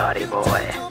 Naughty boy.